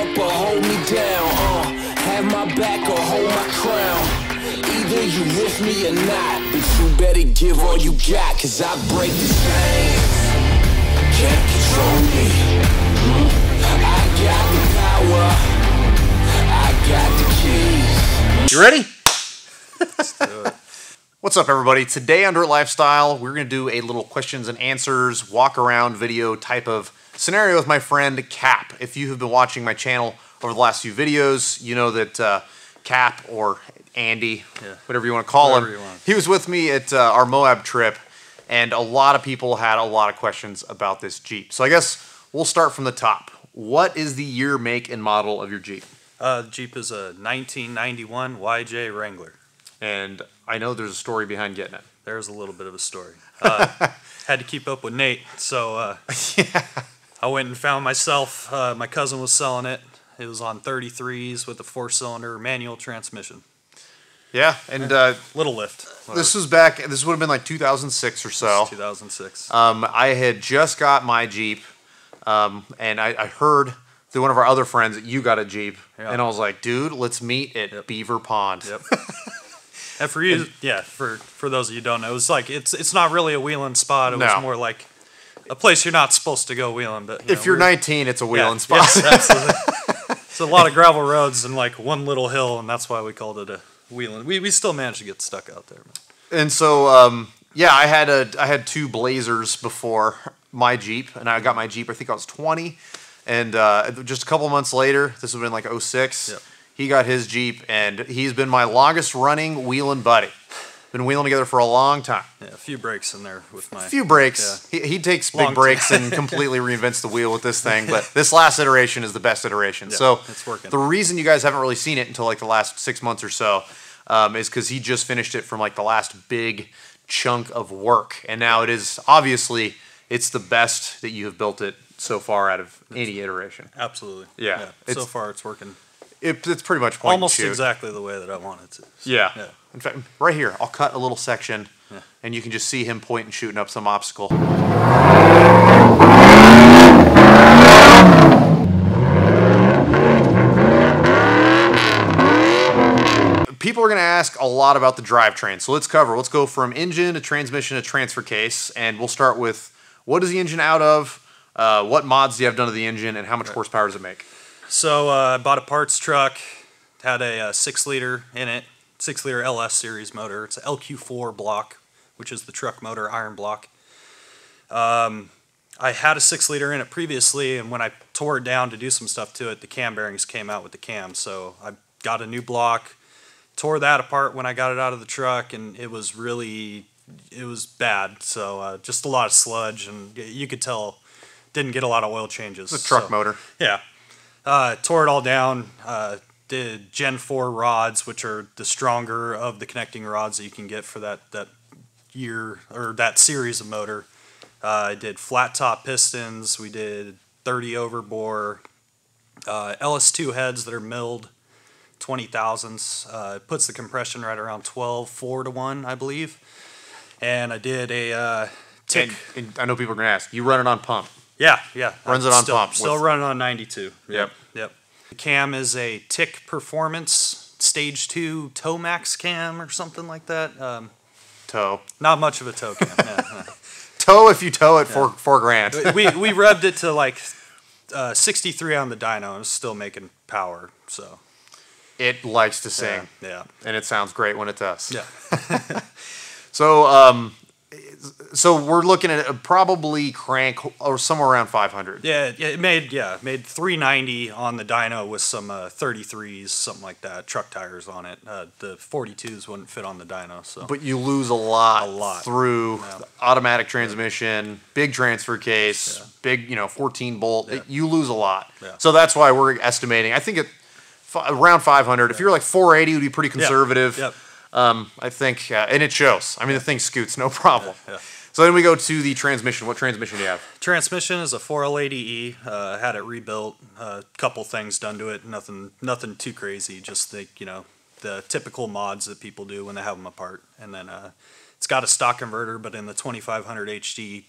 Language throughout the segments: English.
up or hold me down. Uh, have my back or hold my crown. Either you with me or not, but you better give all you got, cause I break the chains. Can't control me. I got the power. I got the keys. You ready? What's up, everybody? Today on Dirt Lifestyle, we're going to do a little questions and answers, walk around video type of scenario with my friend Cap. If you have been watching my channel over the last few videos, you know that uh, Cap or Andy, Yeah. whatever you want to call Whatever him, he was with me at uh, our Moab trip, and a lot of people had a lot of questions about this Jeep. So I guess we'll start from the top. What is the year, make, and model of your Jeep? Uh, Jeep is a 1991 YJ Wrangler. And I know there's a story behind getting it. There's a little bit of a story. Uh, had to keep up with Nate, so uh, I went and found myself. Uh, my cousin was selling it. It was on 33s with a four-cylinder manual transmission. Yeah, and uh, Little lift. This was back. This would have been like 2006 or so. 2006. Um, I had just got my Jeep, um, and I, I heard through one of our other friends that you got a Jeep, Yeah. and I was like, "Dude, let's meet at Yep. Beaver Pond." Yep. and for you, yeah, for for those of you who don't know, it's like it's it's not really a wheeling spot. It No. was more like a place you're not supposed to go wheeling. But you If know, you're 19, it's a Yeah, wheeling spot. yes, absolutely. it's a lot of gravel roads and like one little hill, and that's why we called it a wheeling. We, we still managed to get stuck out there. man. and so, um, yeah, I had a I had two Blazers before my Jeep, and I got my Jeep. I think I was 20, and uh, just a couple months later, this would have been like 06. Yep. He got his Jeep, and he's been my longest running wheeling buddy. Been wheeling together for a long time. Yeah, a few breaks in there with my. A few breaks. He, he takes big breaks and completely reinvents the wheel with this thing. But this last iteration is the best iteration. Yeah, so it's working. The reason you guys haven't really seen it until like the last six months or so um, is because he just finished it from like the last big chunk of work, and now it is obviously it's the best that you have built it so far out of any iteration. Absolutely. Yeah, So far, it's working It, it's pretty much point and almost exactly the way that I wanted to. Yeah. Yeah. In fact, right here, I'll cut a little section, Yeah. and you can just see him pointing, shooting up some obstacle. People are going to ask a lot about the drivetrain, so let's cover. Let's go from engine to transmission to transfer case, and we'll start with what is the engine out of, uh, what mods do you have done to the engine, and how much horsepower does it make? So uh, I bought a parts truck, had a, uh six liter in it, six liter LS series motor. It's an LQ4 block, which is the truck motor iron block. Um, I had a six liter in it previously, and when I tore it down to do some stuff to it, the cam bearings came out with the cam. So I got a new block, tore that apart when I got it out of the truck, and it was really, it was bad. So uh, just a lot of sludge, and you could tell didn't get a lot of oil changes. A truck So- motor. yeah. Uh, tore it all down. Uh, did Gen 4 rods, which are the stronger of the connecting rods that you can get for that, that year or that series of motor. Uh, I did flat top pistons. We did 30 overbore. Uh, LS2 heads that are milled 20 thousandths. Uh, it puts the compression right around 12, 4 to 1, I believe. And I did a uh, tick. And, and I know people are going to ask, you run it on pump. Yeah, yeah. Runs it on still, pump Still with- running on 92. Yep. Yep. The cam is a Tick Performance Stage 2 Tomax cam or something like that. Um, Tow. not much of a tow cam. yeah, Tow if you tow it for four grand. we, we revved it to like uh, 63 on the dyno and it's still making power. So, It likes to sing, yeah. Yeah. and it sounds great when it does. yeah. So, um, so we're looking at a probably crank or somewhere around 500. Yeah, it made yeah, made 390 on the dyno with some uh, 33s, something like that, truck tires on it. Uh, the 42s wouldn't fit on the dyno, so But you lose a lot, A lot. through Yeah. automatic transmission, big transfer case, Yeah. big you know 14 bolt. Yeah. You lose a lot. Yeah. So that's why we're estimating. I think it around 500. If you're like 480, would be pretty conservative. Yep. Um, I think, uh, and it shows. I mean, the thing scoots, no problem. Yeah. So then we go to the transmission. What transmission do you have? Transmission is a 4L80E. Uh, had it rebuilt. A uh, couple things done to it. Nothing, nothing too crazy. Just the you know the typical mods that people do when they have them apart. And then uh, it's got a stock converter, but in the 2500 HD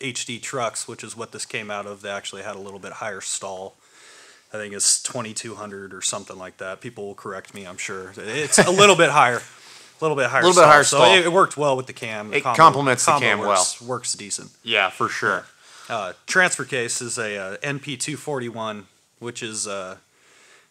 HD trucks, which is what this came out of, they actually had a little bit higher stall. I think it's 2200 or something like that. People will correct me, I'm sure. It's a little bit higher. A little bit higher. A little bit higher So stall. it, it worked well with the cam. The It complements the combo cam works, Works decent. Yeah, for sure. Uh, transfer case is a uh, NP241, which is uh,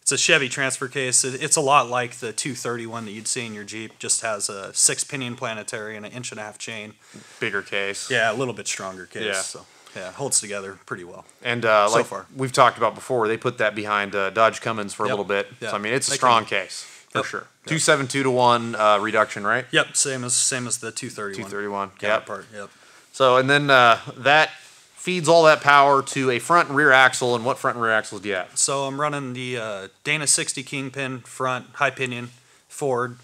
it's a Chevy transfer case. It, it's a lot like the 231 that you'd see in your Jeep. Just has a six pinion planetary and an inch and a half chain. Bigger case. Yeah, a little bit stronger case. Yeah. So yeah, holds together pretty well. And uh, So like far. we've talked about before, they put that behind uh, Dodge Cummins for a little bit. Yeah. So I mean, it's a They strong can- case for Yep. sure. Yep. Two seven two to one uh, reduction, right? Yep, same as same as the 231. 231. Yeah, Yep. part. Yep. So and then uh, that feeds all that power to a front and rear axle. And what front and rear axles do you have? So I'm running the uh, Dana 60 Kingpin front high pinion Ford,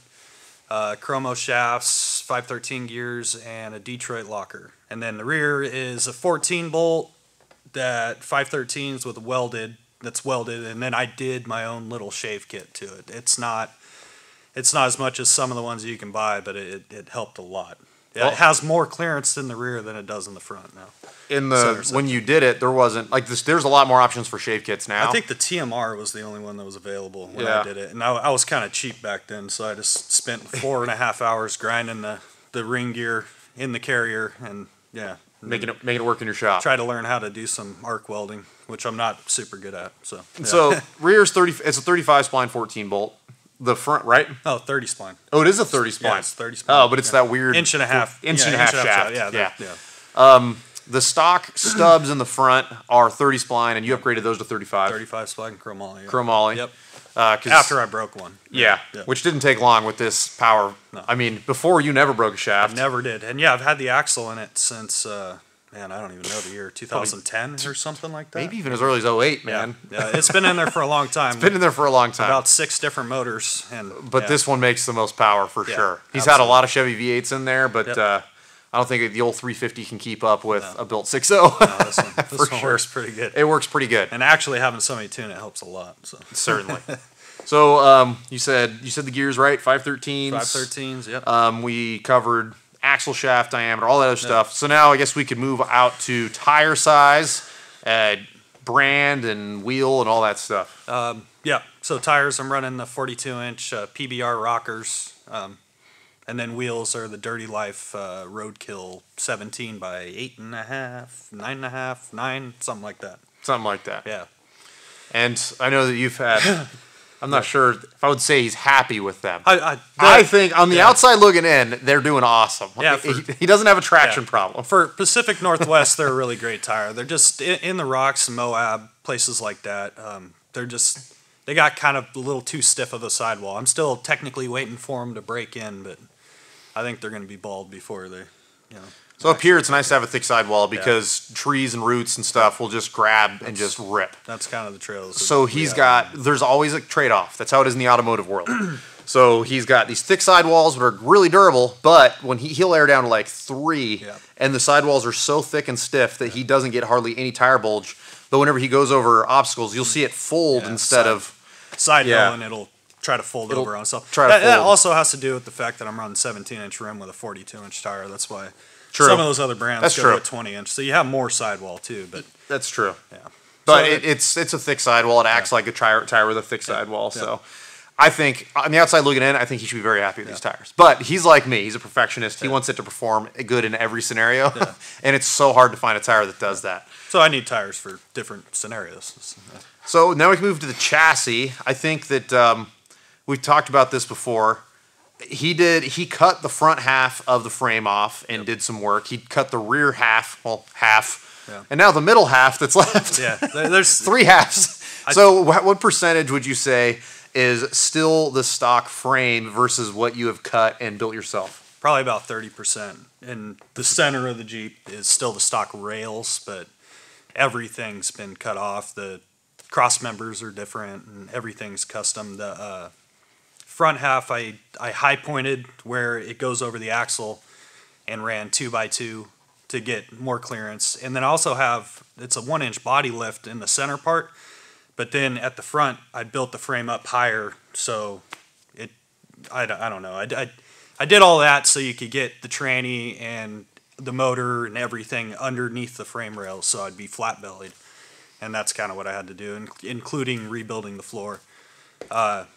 uh, chromo shafts, 513 gears, and a Detroit locker. And then the rear is a 14 bolt that 513s with welded that's welded, and then I did my own little shave kit to it. It's not it's not as much as some of the ones you can buy, but it, it helped a lot. Well- it has more clearance in the rear than it does in the front now. In the when you did it, there wasn't like this. There's a lot more options for shave kits now. I think the TMR was the only one that was available when Yeah. I did it, and I, I was kind of cheap back then, so I just spent four and a half hours grinding the, the ring gear in the carrier, and yeah, making it making it work in your shop. try to learn how to do some arc welding, which I'm not super good at. So yeah. So rear's thirty. It's a thirty-five spline, fourteen bolt. The front, right? oh, 30 spline, Oh, it is a thirty spline. yeah, it's 30 spline. Oh, but it's yeah. that weird inch and a half, inch yeah, and a half shaft. Yeah, yeah. yeah, yeah. The stock stubs in the front are 30 spline, and you upgraded those to 35. 35 spline chromoly. Yeah. Chromoly. Yep. Uh, 'cause- After I broke one. yeah, Yeah. which didn't take long with this power. No. I mean, before you never broke a shaft. I Never did, and yeah, I've had the axle in it since. Uh, Man, I don't even know the year, 2010 or something like that. Maybe even as early as 08, man. yeah, it's been in there for a long time. Been in there for a long time. about six different motors, and but yeah. this one makes the most power for Yeah, sure. He's had a lot of Chevy V8s in there, but Yep. uh, I don't think the old 350 can keep up with No. a built 6.0. No, this one, this one sure. works pretty good. it works pretty good. And actually, having somebody tune it helps a lot. So Certainly. so um, you said you said the gears right, 513s. five thirteens, yep. Um, we covered axle shaft diameter, all that other stuff. So now I guess we could move out to tire size, uh, brand and wheel and all that stuff. Um, yeah. So tires, I'm running the 42 inch uh, PBR rockers, um, and then wheels are the Dirty Life uh, Roadkill 17 by eight and a half, nine and a half, nine, something like that. Something like that. Yeah. And I know that you've had. I'm not sure if I would say he's happy with them. I, I, I think on the yeah. outside looking in, they're doing awesome. Yeah, he, for- he doesn't have a traction Yeah. problem. for Pacific Northwest, they're a really great tire. They're just in, in the rocks, Moab, places like that. Um, they're just they got kind of a little too stiff of a sidewall. I'm still technically waiting for them to break in, but I think they're going to be bald before they, you know. So up here, it's nice to have a thick sidewall because trees and roots and stuff will just grab and just rip. That's kind of the trails. So he's got. There's always a trade-off. That's how it is in the automotive world. so he's got these thick sidewalls that are really durable, but when he he'll air down to like three, Yeah. and the sidewalls are so thick and stiff that he doesn't get hardly any tire bulge. But whenever he goes over obstacles, you'll mm. see it fold Yeah, instead side- of side yeah. and it'll try to fold It'll over on itself. try to that, that also has to do with the fact that I'm running 17 inch rim with a 42 inch tire. That's why True. some of those other brands That's go true. to a 20 inch. So you have more sidewall too, but That's true. yeah. But So it, it's it's a thick sidewall. It acts like a tire tire with a thick sidewall. Yeah. So I think on the outside looking in, I think he should be very happy with these tires. But he's like me. He's a perfectionist. He wants it to perform good in every scenario, and it's so hard to find a tire that does that. So I need tires for different scenarios. So now we can move to the chassis. I think that um, we've talked about this before. He did. He cut the front half of the frame off and did some work. He cut the rear half, well, half, Yeah. and now the middle half that's left. Yeah, there's three halves. so wha- what percentage would you say is still the stock frame versus what you have cut and built yourself? probably about 30%. And the center of the Jeep is still the stock rails, but everything's been cut off. The cross members are different and everything's custom. The uh, front half, I, I high pointed where it goes over the axle and ran two by two to get more clearance. And then I also have, it's a one inch body lift in the center part. But then at the front, I built the frame up higher. So it, I, I don't know. I, I, I did all that so you could get the tranny and the motor and everything underneath the frame rails, so I'd be flat bellied. and that's kind of what I had to do, in- including rebuilding the floor.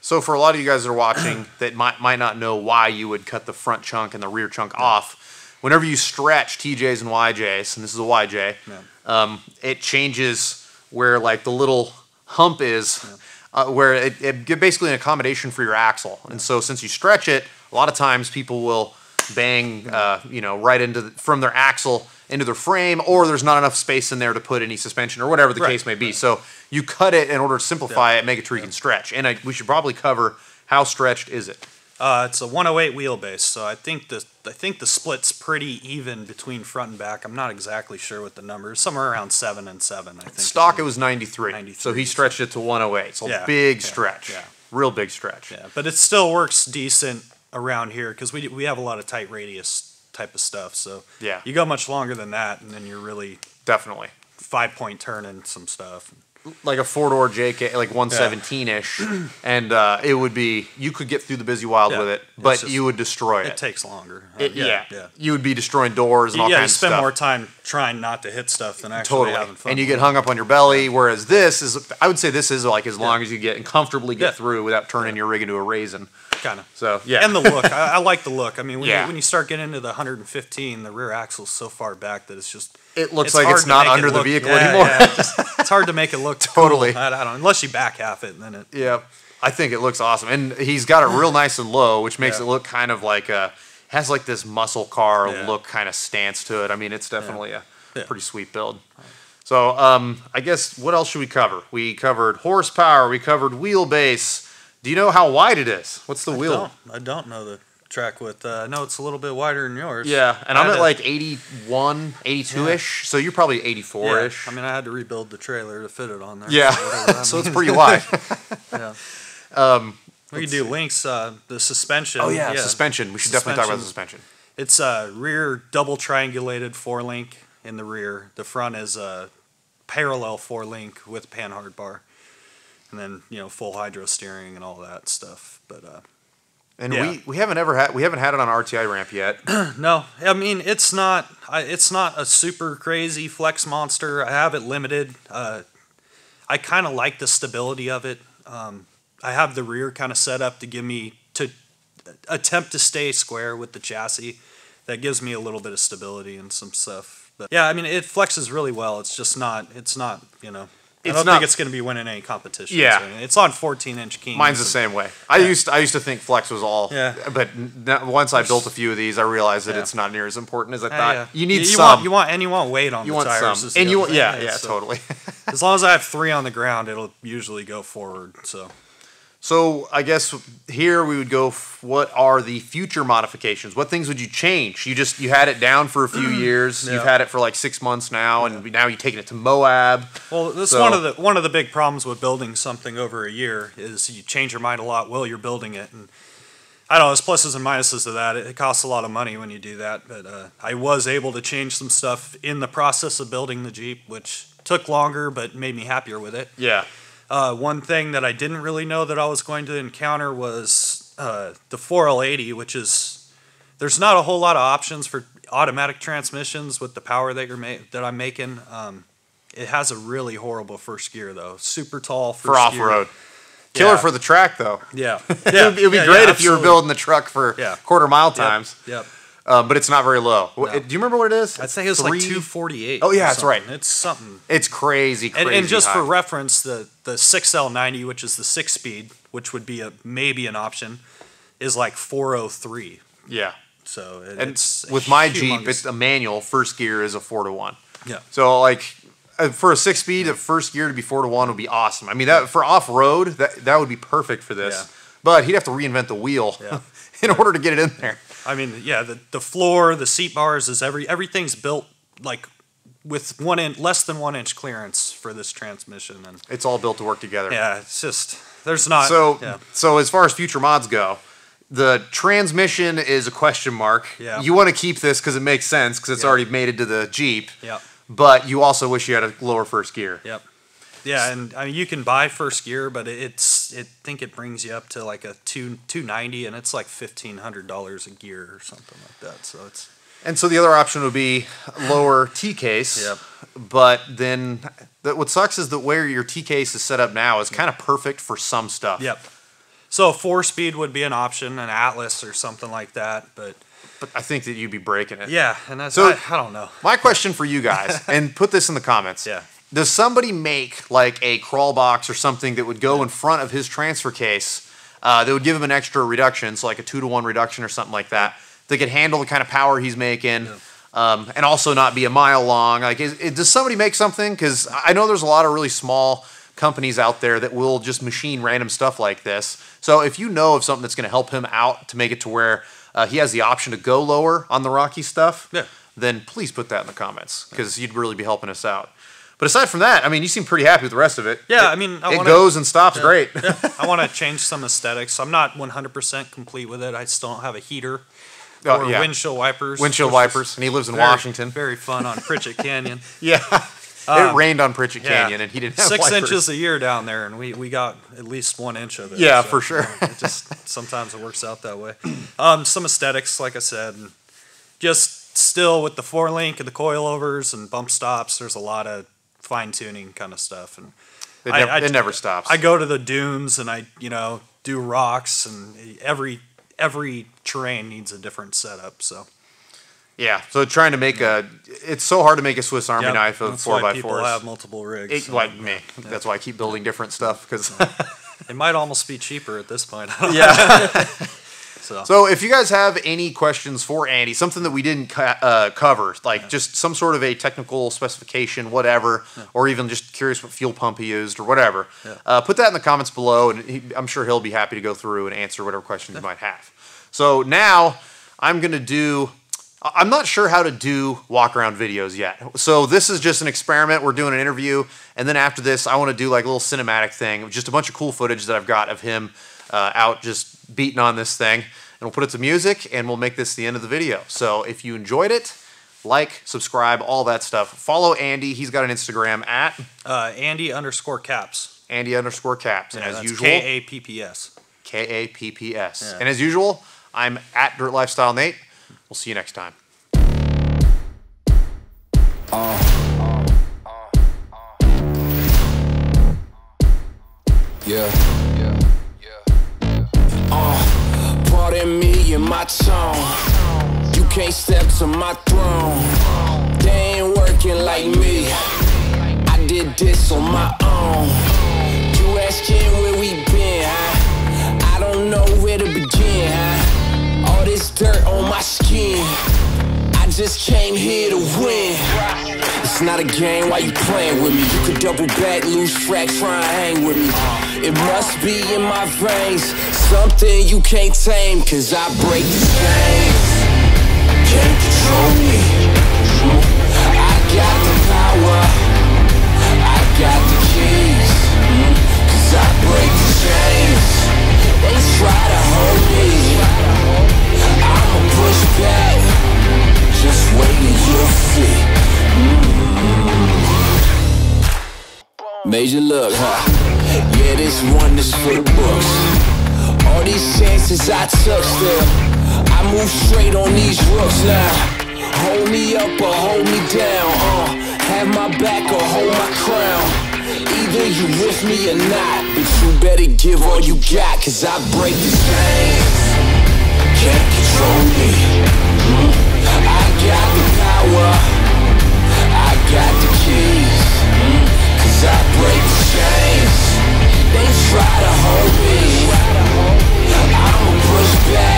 So for a lot of you guys that are watching that might might not know why you would cut the front chunk and the rear chunk off, whenever you stretch TJs and YJs, and this is a YJ, Yeah. um, it changes where like the little hump is, uh, where it, it basically an accommodation for your axle. And so since you stretch it, a lot of times people will bang, uh, you know, right into the, from their axle into their frame, or there's not enough space in there to put any suspension or whatever the Right, case may be. So you cut it in order to simplify it, make it tree you can stretch. And I, we should probably cover how stretched is it. Uh, it's a 108 wheelbase, so I think the I think the split's pretty even between front and back. I'm not exactly sure what the number is. Somewhere around seven and seven, I think. Stock it was 93. 93, so he stretched it to 108. So Yeah, big yeah, stretch. yeah. Real big stretch. Yeah, but it still works decent around here because we we have a lot of tight radius type of stuff. So Yeah. you go much longer than that, and then you're really Definitely. five point turn and some stuff. Like a four door JK, like 117 ish. and uh, it would be, you could get through the busy wild Yeah. with it, but just- you would destroy it. It takes longer. Uh, It- yeah, yeah. You would be destroying doors and all yeah, you kinds of spend more time trying not to hit stuff than actually Totally. having fun. And you get hung up on your belly, whereas this is, I would say this is like as long Yeah. as you get and comfortably get Yeah. through without turning your rig into a raisin. Kind of. So, yeah. And the look, I, I like the look. I mean, when, Yeah. you, when you start getting into the 115, the rear axle's so far back that it's just. It looks it's like it's not make it under the vehicle yeah, anymore. yeah, just- it's hard to make it look Totally. Cool. I, I don't unless you back half it, then it. Yeah, I think it looks awesome, and he's got it real nice and low, which makes it look kind of like a has like this muscle car look kind of stance to it. I mean, it's definitely a pretty sweet build. So, um, I guess what else should we cover? We covered horsepower. We covered wheelbase. Do you know how wide it is? What's the I wheel? don't, I don't know the track width. Uh, I know it's a little bit wider than yours. Yeah, and I I'm at to- like 81, 82 ish. So you're probably 84 ish. yeah. I mean, I had to rebuild the trailer to fit it on there. yeah, so it's pretty wide. Yeah. Um, We could do links. Uh, the suspension. oh yeah, suspension. We should definitely talk about the suspension. It's a rear double triangulated four link in the rear. The front is a parallel four link with panhard bar, and then you know full hydro steering and all that stuff. But uh, And Yeah. we, we haven't ever had we haven't had it on RTI ramp yet. no, I mean it's not I, it's not a super crazy flex monster. I have it limited. Uh, I kind of like the stability of it. Um, I have the rear kind of set up to give me to attempt to stay square with the chassis. That gives me a little bit of stability and some stuff. But yeah, I mean it flexes really well. It's just not. It's not. You know. I don't not- think it's going to be winning any competition. Yeah. It's on 14 inch keys. Mine's the same way. I used to, I used to think flex was all, Yeah. but once I built a few of these, I realized that Yeah. it's not near as important as I Yeah, thwant. yeah. You need you some. Want, you want and you want weight on You the want tires. some, and you want yeah yeah So- totally. As long as I have three on the ground, it'll usually go forward. So So I guess here we would go. F- what are the future modifications? What things would you change? You just you had it down for a few years. You've had it for like six months now, and now you're taking it to Moab. Well, that's So- one of the one of the big problems with building something over a year is you change your mind a lot while you're building it, and I don't know. There's pluses and minuses to that. It, it costs a lot of money when you do that, but uh, I was able to change some stuff in the process of building the Jeep, which took longer but made me happier with it. Yeah. Uh, one thing that I didn't really know that I was going to encounter was uh, the 4L80, which is there's not a whole lot of options for automatic transmissions with the power that you're that I'm making. Um, it has a really horrible first gear though, super tall first For off road. Killer Yeah. for the track though. Yeah, it yeah, would be, it'd be yeah, great if you were building the truck for Yeah. quarter mile Yep, times, Yep, uh, but it's not very low. No. Do you remember what it is? I think it's Three- like 248. Oh, yeah, that's right. It's something It's crazy, crazy. And, and just for reference, the the 6L90, which is the six speed, which would be a maybe an option, is like 403. yeah. So it, And it's with my Jeep, it's a manual. First gear is a four to one. yeah. So like uh, for a six speed, the first gear to be four to one would be awesome. I mean that for off road, that that would be perfect for this. Yeah. But he'd have to reinvent the wheel Yeah. in order to get it in there. I mean, yeah, the the floor, the seat bars is every everything's built like with one inch less than one inch clearance for this transmission, and It's all built to work together. yeah, it's just there's not So yeah. so as far as future mods go, the transmission is a question mark. Yeah. You want to keep this because it makes sense because it's Yeah. already made it to the Jeep. Yep. But you also wish you had a lower first gear. Yep. Yeah, and I mean you can buy first gear, but it's it think it brings you up to like a two two ninety, and it's like fifteen hundred dollars a gear or something like that. So it's And so the other option would be lower T case. Yep. But then that what sucks is that where your T case is set up now is kind of perfect for some stuff. Yep. So four speed would be an option, an Atlas or something like that. But But I think that you'd be breaking it. yeah, and that's So- I, I don't know. My question for you guys, and put this in the comments. Yeah. Does somebody make like a crawl box or something that would go in front of his transfer case uh, that would give him an extra reduction, so like a two to one reduction or something like that, that could handle the kind of power he's making, um, and also not be a mile long? Like, is, is- does somebody make something? Because I know there's a lot of really small companies out there that will just machine random stuff like this. So if you know of something that's going to help him out to make it to where uh, he has the option to go lower on the Rocky stuff, Yeah. then please put that in the comments because you'd really be helping us out. But aside from that, I mean, you seem pretty happy with the rest of it. Yeah, It- I mean, I it wanna- goes and stops great. I want to change some aesthetics. I'm not 100% complete with it. I still don't have a heater Oh, or yeah. windshield wipers. Windshield wipers, and he lives in very- Washington. Very fun on Pritchett Canyon. Yeah, it rained on Pritchett Yeah. Canyon, and he didn't have Six wipers. inches a year down there, and we, we got at least one inch of it. Yeah, so, for sure. you know, it just sometimes it works out that way. Um, some aesthetics, like I said, just still with the four link and the coilovers and bump stops. There's a lot of fine tuning kind of stuff, and It, I- never, I- it never stops. I go to the dunes and I, you know, do rocks and every every terrain needs a different setup. So yeah, so trying to make a, it's so hard to make a Swiss Army Yep, knife of four by people have multiple rigs. It, so like me, that's why I keep building different stuff because. It might almost be cheaper at this point. yeah. so, So if you guys have any questions for Andy, something that we didn't uh, cover, like just some sort of a technical specification, whatever, or even just curious what fuel pump he used or whatever, uh, put that in the comments below, and he, I'm sure he'll be happy to go through and answer whatever questions you might have. So now I'm gonna do. I- I'm not sure how to do walk around videos yet. So this is just an experiment. We're doing an interview, and then after this, I want to do like a little cinematic thing, just a bunch of cool footage that I've got of him uh, out just beating on this thing, and we'll put it to music, and we'll make this the end of the video. So if you enjoyed it, like, subscribe, all that stuff. Follow Andy. He's got an Instagram at uh, Andy underscore Kapps. Andy underscore Kapps, and as that's usual, K A P P S. K A P P S. Yeah. And as usual, I'm at Dirt Lifestyle Nate. We'll see you next time. Yeah. Uh, my tone. You can't step to my throne. They ain't working like me. I did this on my own. You asking where we been, huh? I don't know where to begin, huh? All this dirt on my skin. I just came here to win. It's not a game, why you playing with me? You could double back, lose track, try and hang with me. It must be in my veins, something you can't tame, cause I break the chains. Can't control me. chances I took still. I move straight on these rooks now. Hold me up or hold me down, uh. Have my back or hold my crown. Either you with me or not, but you better give all you got, cause I break the chains. Can't control me. Mm. I got the power. I got the keys. Mm. Cause I break the chains. They try to hold me push back.